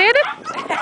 say it?